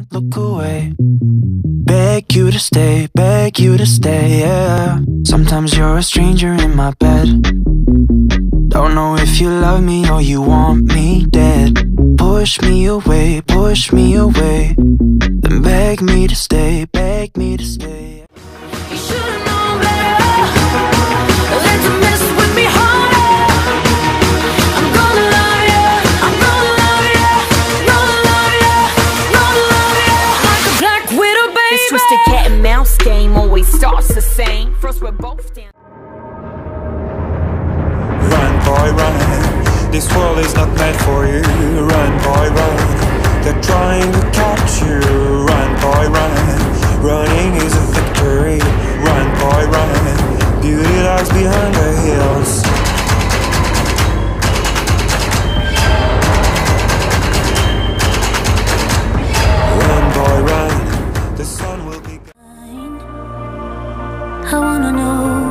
can't look away. Beg you to stay, beg you to stay, yeah. Sometimes you're a stranger in my bed. Don't know if you love me or you want me dead. Push me away, push me away. Then beg me to stay, beg me to stay. This cat and mouse game always starts the same. First we're both down. Run, boy, run. This world is not meant for you. Run, boy, run. They're trying to catch you. Run, boy, run. Running is a victory. Run, boy, run. Beauty lies behind the I wanna know